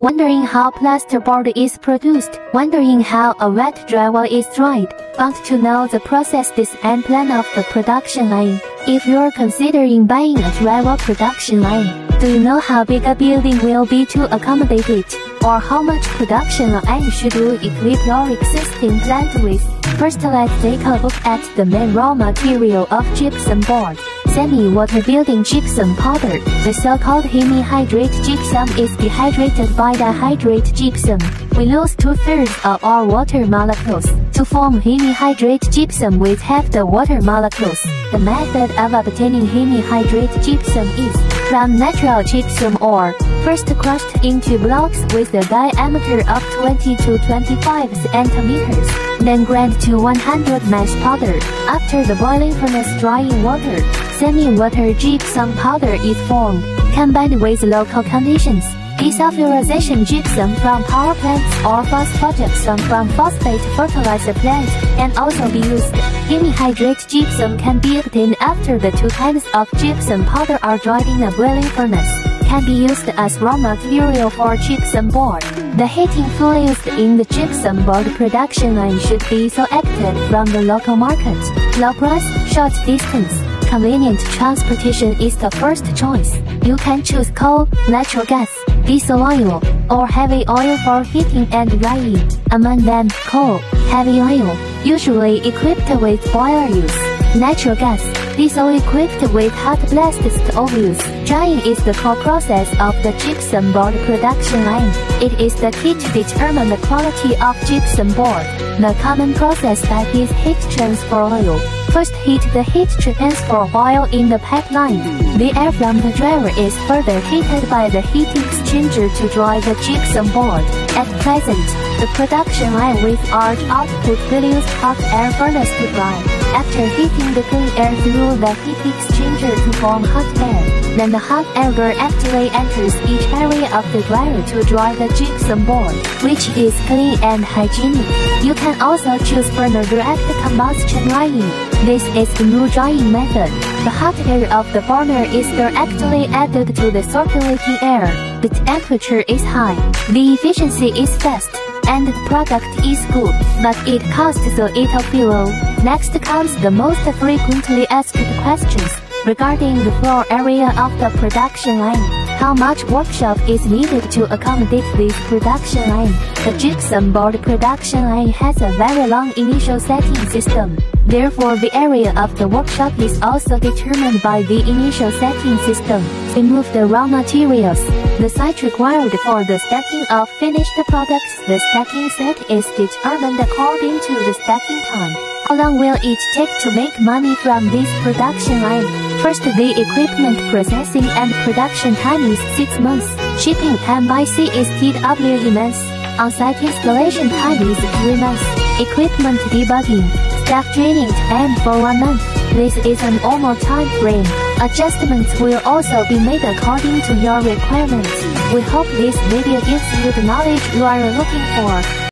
Wondering how plasterboard is produced, wondering how a wet drywall is dried, want to know the process this and plan of the production line. If you're considering buying a drywall production line, do you know how big a building will be to accommodate it? Or how much production line should you equip your existing plant with? First let's take a look at the main raw material of gypsum board semi-water building gypsum powder. The so-called hemihydrate gypsum is dehydrated by dihydrate gypsum. We lose two-thirds of our water molecules. To form hemihydrate gypsum with half the water molecules, the method of obtaining hemihydrate gypsum is from natural gypsum ore, first crushed into blocks with a diameter of 20 to 25 centimeters, then ground to 100 mesh powder. After the boiling furnace drying water, semi-water gypsum powder is formed, combined with local conditions. Desulfurization gypsum from power plants or phosphogypsum from phosphate fertilizer plants can also be used. Hemihydrate gypsum can be obtained after the two kinds of gypsum powder are dried in a boiling furnace. Can be used as raw material for gypsum board. The heating fuel used in the gypsum board production line should be selected from the local market. Low price, short distance, convenient transportation is the first choice. You can choose coal, natural gas, diesel oil, or heavy oil for heating and drying. Among them, coal, heavy oil, usually equipped with boiler use, natural gas, diesel equipped with hot blast stove use. Drying is the core process of the gypsum board production line. It is the key to determine the quality of gypsum board. The common process that is heat transfer oil. First heat the heat transfer oil in the pipeline. The air from the dryer is further heated by the heat exchanger to dry the gypsum board. At present, the production line with large output use hot air furnace to dry. After heating the clean air through the heat exchanger to form hot air, then the hot air directly enters each area of the dryer to dry the gypsum board, which is clean and hygienic. You can also choose burner direct combustion drying. This is the new drying method. The hot air of the burner is directly added to the circulating air. The temperature is high. The efficiency is fast. And the product is good, but it costs a little fuel. Next comes the most frequently asked questions regarding the floor area of the production line. How much workshop is needed to accommodate this production line? The gypsum board production line has a very long initial setting system. Therefore, the area of the workshop is also determined by the initial setting system. Remove the raw materials. The site required for the stacking of finished products. The stacking set is determined according to the stacking time. How long will it take to make money from this production line? First, the equipment processing and production time is 6 months. Shipping time by sea is TW months. On-site installation time is 3 months. Equipment debugging staff training time for one month. This is an normal time frame. Adjustments will also be made according to your requirements. We hope this video gives you the knowledge you are looking for.